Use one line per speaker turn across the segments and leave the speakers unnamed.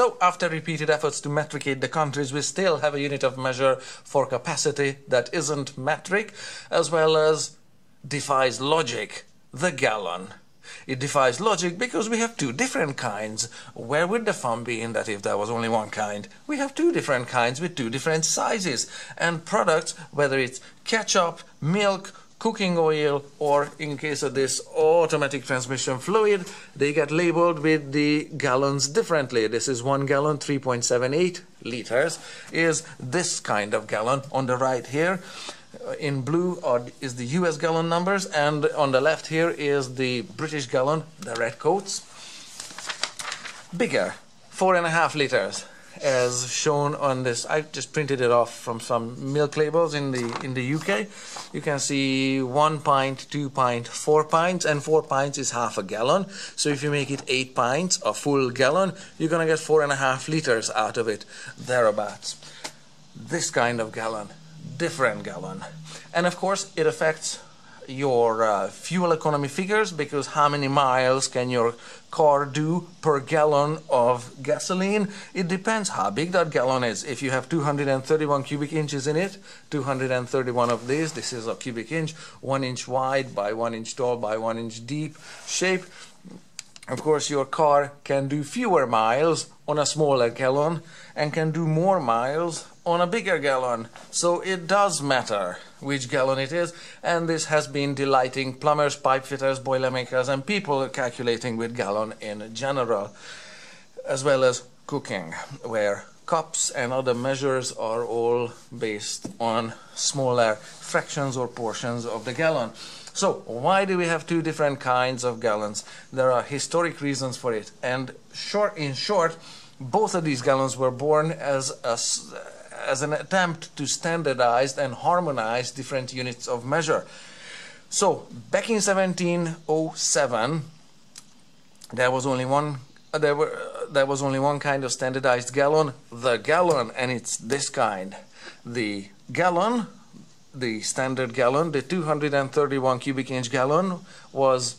So after repeated efforts to metricate the countries, we still have a unit of measure for capacity that isn't metric, as well as defies logic, the gallon. It defies logic because we have two different kinds. Where would the fun be in that if there was only one kind? We have two different kinds with two different sizes. And products, whether it's ketchup, milk, cooking oil, or in case of this automatic transmission fluid, they get labeled with the gallons differently. This is one gallon, 3.78 liters, is this kind of gallon on the right here. Uh, in blue are, is the US gallon numbers, and on the left here is the British gallon, the red coats. Bigger, four and a half liters, as shown on this. I just printed it off from some milk labels in the in the UK. You can see one pint, two pint, four pints, and four pints is half a gallon. So if you make it eight pints, a full gallon, you're gonna get four and a half liters out of it, thereabouts. This kind of gallon different gallon. And of course, it affects your uh, fuel economy figures because how many miles can your car do per gallon of gasoline? It depends how big that gallon is. If you have 231 cubic inches in it, 231 of these, this is a cubic inch, one inch wide by one inch tall by one inch deep shape. Of course, your car can do fewer miles on a smaller gallon and can do more miles on a bigger gallon. So it does matter which gallon it is, and this has been delighting plumbers, pipe fitters, boilermakers, and people calculating with gallon in general, as well as cooking, where cups and other measures are all based on smaller fractions or portions of the gallon. So, why do we have two different kinds of gallons? There are historic reasons for it, and short, in short, both of these gallons were born as a as an attempt to standardize and harmonize different units of measure. So back in 1707, there was only one there were there was only one kind of standardized gallon, the gallon, and it's this kind. The gallon, the standard gallon, the 231 cubic inch gallon was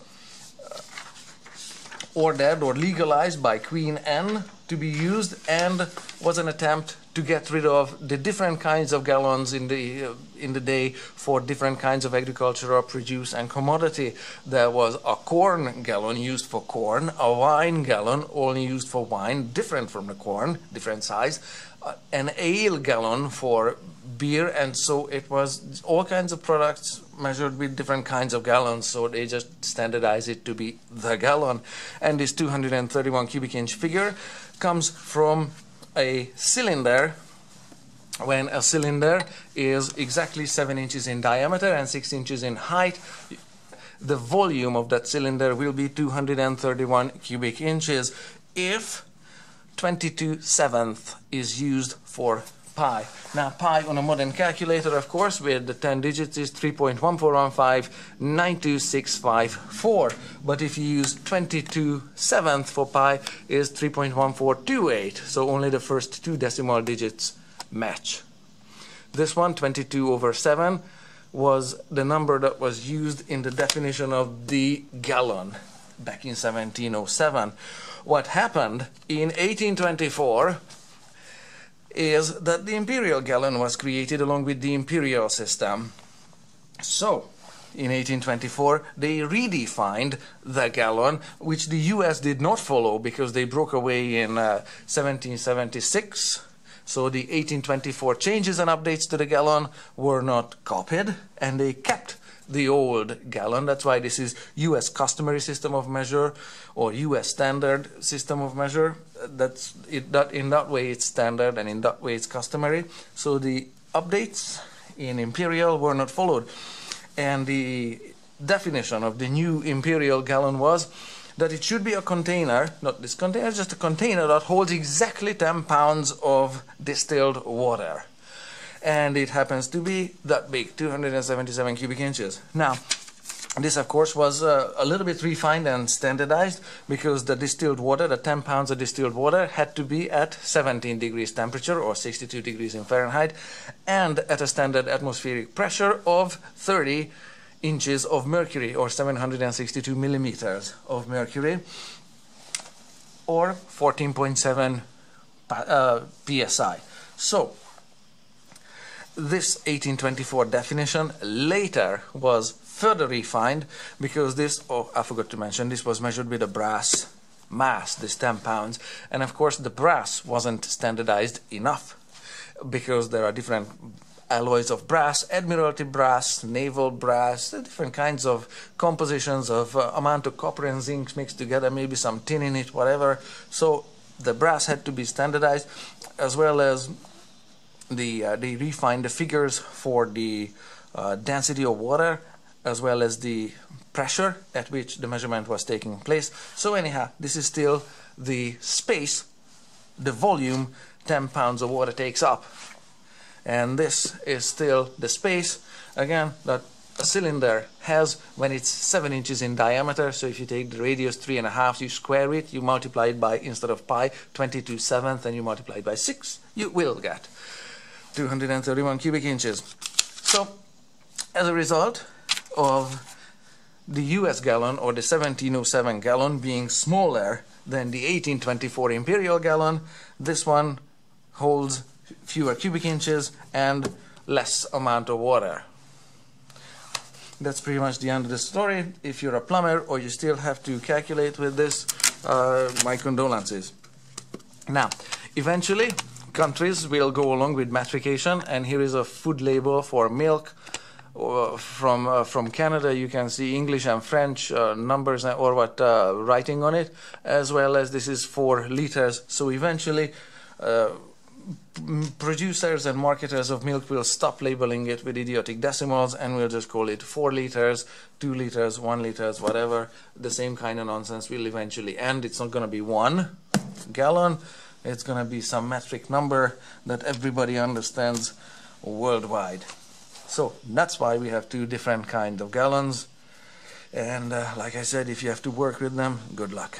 ordered or legalized by Queen Anne to be used and was an attempt to get rid of the different kinds of gallons in the uh, in the day for different kinds of agricultural produce and commodity. There was a corn gallon used for corn, a wine gallon only used for wine, different from the corn, different size, uh, an ale gallon for beer, and so it was all kinds of products measured with different kinds of gallons. So they just standardized it to be the gallon, and this 231 cubic inch figure comes from a cylinder when a cylinder is exactly 7 inches in diameter and 6 inches in height the volume of that cylinder will be 231 cubic inches if 22 seventh is used for pi. Now pi on a modern calculator of course with the 10 digits is 3.141592654 but if you use 22 seventh for pi is 3.1428 so only the first two decimal digits match. This one 22 over 7 was the number that was used in the definition of the gallon back in 1707. What happened in 1824 is that the imperial gallon was created along with the imperial system. So, in 1824, they redefined the gallon, which the US did not follow because they broke away in uh, 1776. So the 1824 changes and updates to the gallon were not copied, and they kept the old gallon. That's why this is US customary system of measure or US standard system of measure. That's it, that in that way it's standard and in that way it's customary. So the updates in imperial were not followed. And the definition of the new imperial gallon was that it should be a container, not this container, just a container that holds exactly 10 pounds of distilled water and it happens to be that big 277 cubic inches now this of course was uh, a little bit refined and standardized because the distilled water the 10 pounds of distilled water had to be at 17 degrees temperature or 62 degrees in Fahrenheit and at a standard atmospheric pressure of 30 inches of mercury or 762 millimeters of mercury or 14.7 uh, psi. So this 1824 definition later was further refined because this, oh, I forgot to mention, this was measured with a brass mass, this 10 pounds, and of course the brass wasn't standardized enough because there are different alloys of brass, admiralty brass, naval brass, different kinds of compositions of uh, amount of copper and zinc mixed together, maybe some tin in it, whatever. So the brass had to be standardized as well as the uh, they refined the figures for the uh, density of water as well as the pressure at which the measurement was taking place. So anyhow, this is still the space, the volume 10 pounds of water takes up. And this is still the space, again, that a cylinder has when it's 7 inches in diameter. So if you take the radius 3.5, you square it, you multiply it by, instead of pi, 22 seventh, and you multiply it by 6, you will get 231 cubic inches. So as a result of the US gallon or the 1707 gallon being smaller than the 1824 imperial gallon, this one holds fewer cubic inches and less amount of water. That's pretty much the end of the story. If you're a plumber or you still have to calculate with this, uh, my condolences. Now, eventually, countries will go along with metrication, and here is a food label for milk. Uh, from uh, from Canada, you can see English and French uh, numbers or what uh, writing on it, as well as this is four liters. So eventually, uh, producers and marketers of milk will stop labeling it with idiotic decimals, and we'll just call it four liters, two liters, one liters, whatever. The same kind of nonsense will eventually end. It's not going to be one gallon it's going to be some metric number that everybody understands worldwide. So that's why we have two different kind of gallons. And uh, like I said, if you have to work with them, good luck.